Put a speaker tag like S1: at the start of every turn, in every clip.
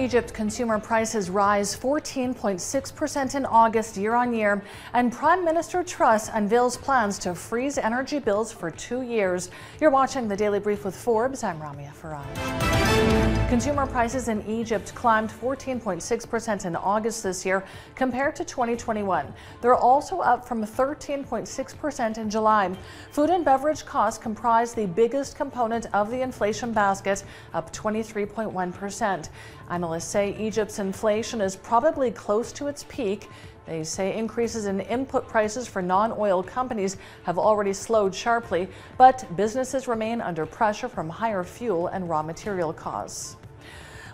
S1: Egypt consumer prices rise 14.6% in August year on year, and Prime Minister Truss unveils plans to freeze energy bills for two years. You're watching the Daily Brief with Forbes. I'm Ramia Faraj. Consumer prices in Egypt climbed 14.6% in August this year compared to 2021. They're also up from 13.6% in July. Food and beverage costs comprise the biggest component of the inflation basket, up 23.1%. Analysts say Egypt's inflation is probably close to its peak. They say increases in input prices for non-oil companies have already slowed sharply, but businesses remain under pressure from higher fuel and raw material costs.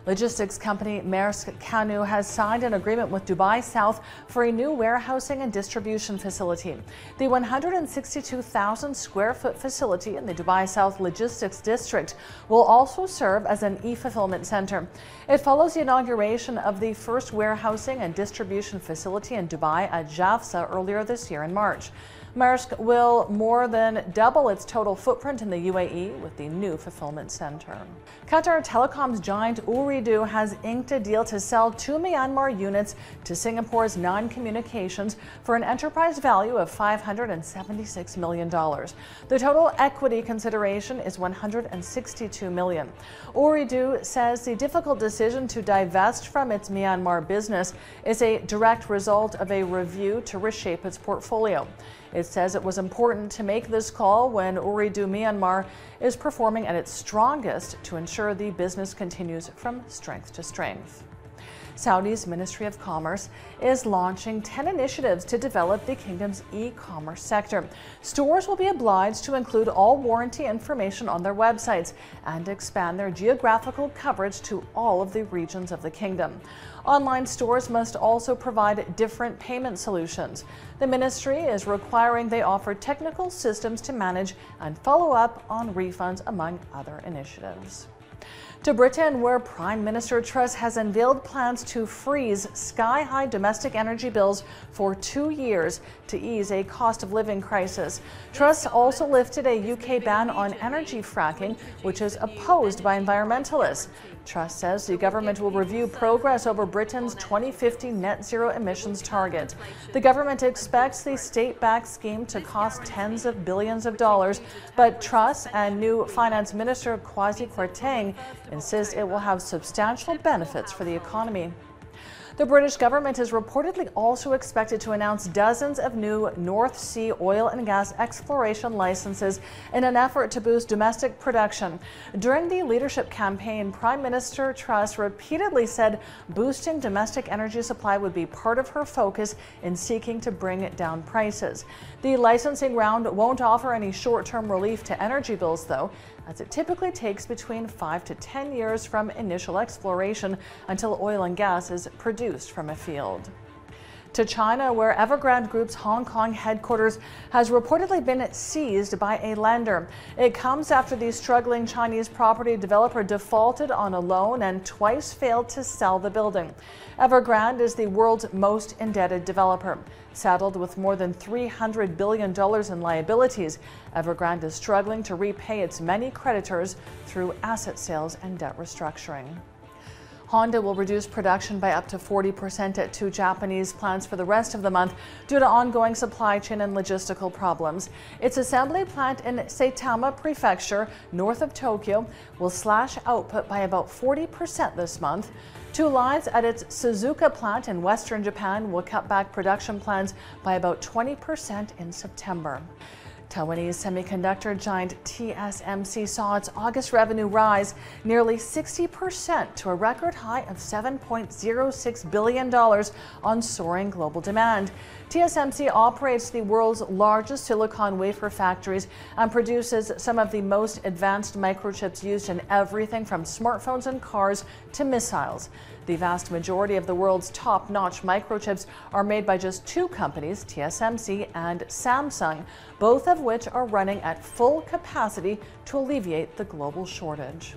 S1: Logistics company Maersk Canoe has signed an agreement with Dubai South for a new warehousing and distribution facility. The 162,000 square foot facility in the Dubai South Logistics District will also serve as an e-fulfillment center. It follows the inauguration of the first warehousing and distribution facility in Dubai at JAFZA earlier this year in March. Maersk will more than double its total footprint in the UAE with the new fulfillment center. Qatar Telecom's giant Ooredoo has inked a deal to sell two Myanmar units to Singapore's Nine Communications for an enterprise value of $576 million. The total equity consideration is 162 million. Ooredoo says the difficult decision to divest from its Myanmar business is a direct result of a review to reshape its portfolio. It says it was important to make this call when Ooredoo Myanmar is performing at its strongest to ensure the business continues from strength to strength. Saudi's Ministry of Commerce is launching 10 initiatives to develop the kingdom's e-commerce sector. Stores will be obliged to include all warranty information on their websites and expand their geographical coverage to all of the regions of the kingdom. Online stores must also provide different payment solutions. The ministry is requiring they offer technical systems to manage and follow up on refunds, among other initiatives. To Britain, where Prime Minister Truss has unveiled plans to freeze sky high domestic energy bills for two years to ease a cost of living crisis. Truss also lifted a UK ban on energy fracking, which is opposed by environmentalists. Truss says the government will review progress over Britain's 2050 net zero emissions target. The government expects the state backed scheme to cost tens of billions of dollars, but Truss and new Finance Minister Kwasi Kwarteng insist it will have substantial benefits for the economy. The British government is reportedly also expected to announce dozens of new North Sea oil and gas exploration licenses in an effort to boost domestic production. During the leadership campaign, Prime Minister Truss repeatedly said boosting domestic energy supply would be part of her focus in seeking to bring down prices. The licensing round won't offer any short-term relief to energy bills, though, as it typically takes between 5 to 10 years from initial exploration until oil and gas is produced from a field to China, where Evergrande Group's Hong Kong headquarters has reportedly been seized by a lender. It comes after the struggling Chinese property developer defaulted on a loan and twice failed to sell the building. Evergrande is the world's most indebted developer. Saddled with more than $300 billion in liabilities, Evergrande is struggling to repay its many creditors through asset sales and debt restructuring. Honda will reduce production by up to 40% at two Japanese plants for the rest of the month due to ongoing supply chain and logistical problems. Its assembly plant in Saitama Prefecture, north of Tokyo, will slash output by about 40% this month. Two lines at its Suzuka plant in western Japan will cut back production plans by about 20% in September. Taiwanese semiconductor giant TSMC saw its August revenue rise nearly 60% to a record high of $7.06 billion on soaring global demand. TSMC operates the world's largest silicon wafer factories and produces some of the most advanced microchips used in everything from smartphones and cars to missiles. The vast majority of the world's top-notch microchips are made by just two companies, TSMC and Samsung, both of which are running at full capacity to alleviate the global shortage.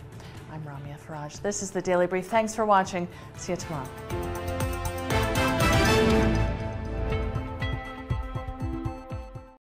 S1: I'm Ramia Faraj. This is the Daily Brief. Thanks for watching. See you tomorrow.